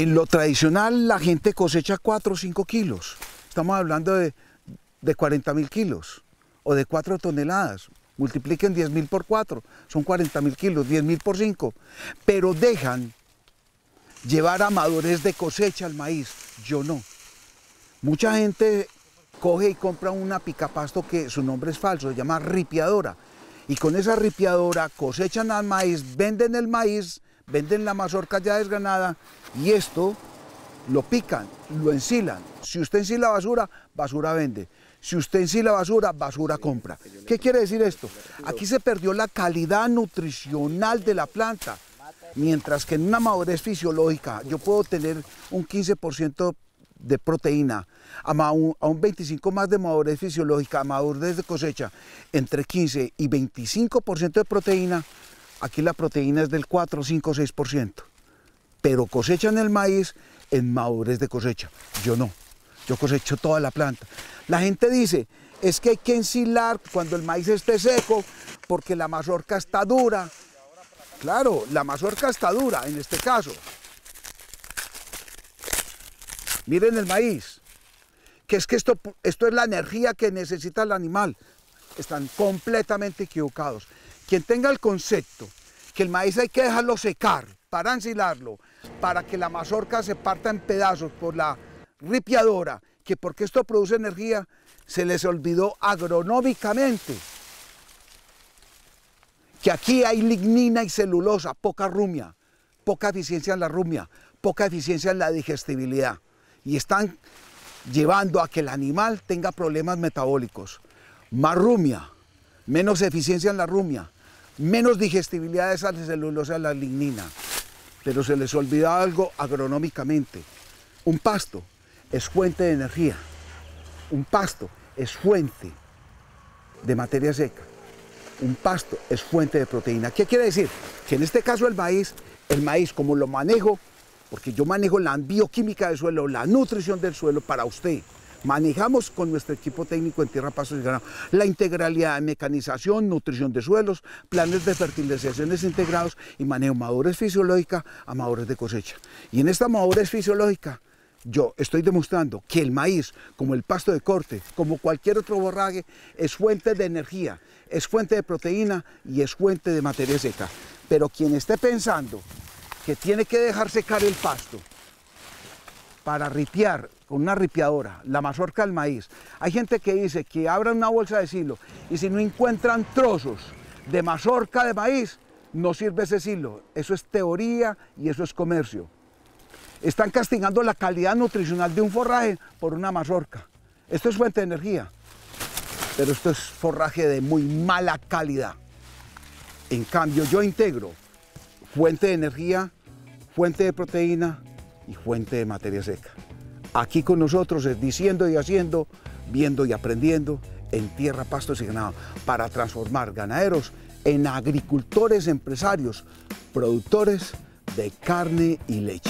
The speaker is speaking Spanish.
En lo tradicional la gente cosecha 4 o 5 kilos. Estamos hablando de, de 40 mil kilos o de 4 toneladas. Multipliquen 10 mil por 4, son 40 mil kilos, 10 mil por 5. Pero dejan llevar a madurez de cosecha el maíz. Yo no. Mucha gente coge y compra una picapasto que su nombre es falso, se llama ripiadora. Y con esa ripiadora cosechan al maíz, venden el maíz, venden la mazorca ya desgranada y esto lo pican, lo ensilan. Si usted ensila basura, basura vende. Si usted ensila basura, basura compra. ¿Qué quiere decir esto? Aquí se perdió la calidad nutricional de la planta. Mientras que en una madurez fisiológica yo puedo tener un 15% de proteína, a un, 25 más de madurez fisiológica, a madurez de cosecha, entre 15 y 25% de proteína, aquí la proteína es del 4, 5, 6%. Pero cosechan el maíz en madurez de cosecha. Yo no. Yo cosecho toda la planta. La gente dice, es que hay que ensilar cuando el maíz esté seco porque la mazorca está dura. Claro, la mazorca está dura en este caso. Miren el maíz, que es que esto, esto es la energía que necesita el animal. Están completamente equivocados. Quien tenga el concepto que el maíz hay que dejarlo secar para ensilarlo, para que la mazorca se parta en pedazos por la ripiadora, que porque esto produce energía, se les olvidó agronómicamente que aquí hay lignina y celulosa, poca rumia, poca eficiencia en la rumia, poca eficiencia en la digestibilidad. Y están llevando a que el animal tenga problemas metabólicos. Más rumia, menos eficiencia en la rumia, menos digestibilidad de esa celulosa la lignina. Pero se les olvida algo agronómicamente. Un pasto es fuente de energía. Un pasto es fuente de materia seca. Un pasto es fuente de proteína. ¿Qué quiere decir? Que en este caso el maíz, el maíz como lo manejo, porque yo manejo la bioquímica del suelo, la nutrición del suelo para usted. Manejamos con nuestro equipo técnico en Tierra Pastos y Ganado la integralidad de mecanización, nutrición de suelos, planes de fertilizaciones integrados y manejo madurez fisiológica a madurez de cosecha. Y en esta madurez fisiológica yo estoy demostrando que el maíz, como el pasto de corte, como cualquier otro borrague, es fuente de energía, es fuente de proteína y es fuente de materia seca. Pero quien esté pensando que tiene que dejar secar el pasto para ripiar con una ripiadora la mazorca del maíz, hay gente que dice que abran una bolsa de silo y si no encuentran trozos de mazorca de maíz, no sirve ese silo. Eso es teoría y eso es comercio. Están castigando la calidad nutricional de un forraje por una mazorca. Esto es fuente de energía, pero esto es forraje de muy mala calidad. En cambio, yo integro fuente de energía, fuente de proteína y fuente de materia seca. Aquí con nosotros es diciendo y haciendo, viendo y aprendiendo en tierra, pastos y ganado para transformar ganaderos en agricultores empresarios, productores de carne y leche.